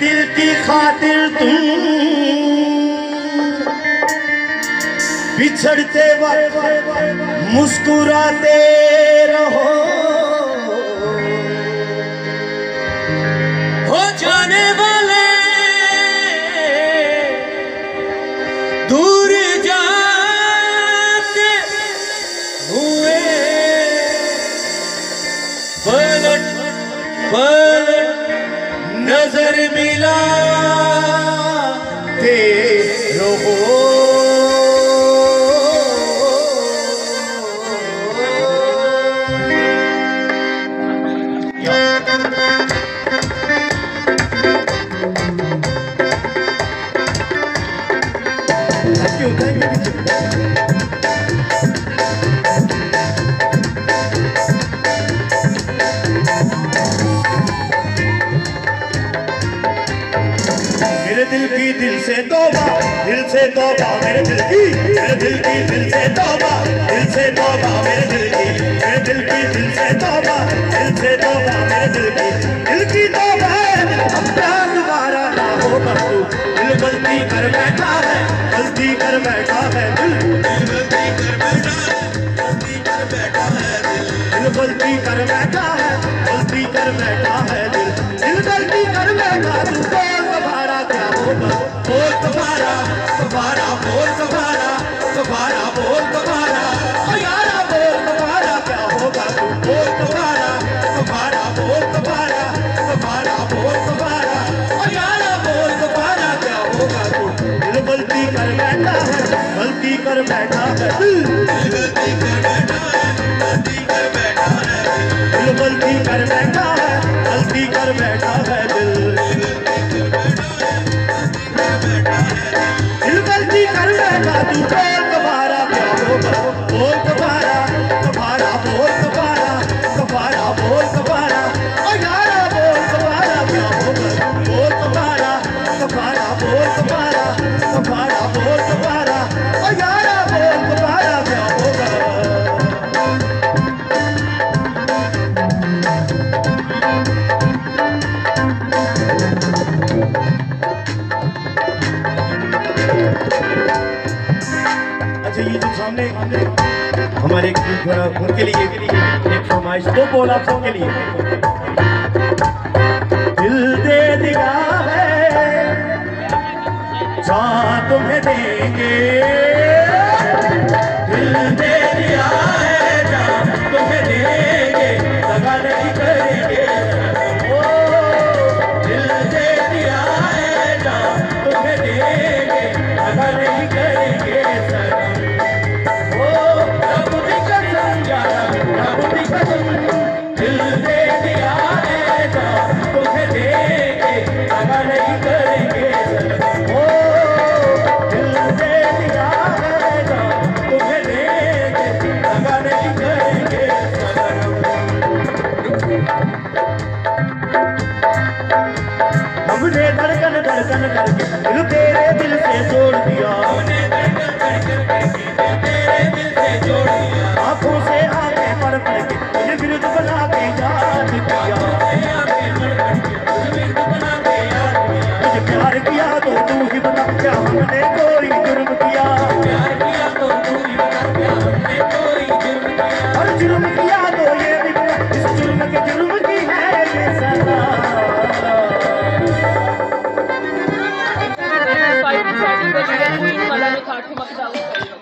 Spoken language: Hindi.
दिल की खातिर तुम बिछड़ते वक्त मुस्कुराते पलट पलट नज़र मिला ते you, thank you. दिल की दिल से तौबा, दिल से तौबा, मेरे दिल की, मेरे दिल की दिल से तौबा, दिल से तौबा, मेरे दिल की, मेरे दिल की दिल से तौबा, दिल से तौबा, मेरे दिल की दिल की तौबा है। अब प्यार दोबारा ना होगा तू दिल गलती कर बैठा है गलती कर बैठा है दिल। दिल गलती कर बैठा है दिल गलती कर बैठा है गलती कर बैठा है। गलती कर बैठा है, गलती कर बैठा है। गलती कर बैठा है गलती कर बैठा है दिल गलती कर बैठा है, गलती कर बैठा है दिल। दिल गलती कर बैठा तू सामने हमारे उनके लिए, एक फरमाइश दो बोल आप सबके लिए। दिल दे दिया है जा तुम्हें देंगे।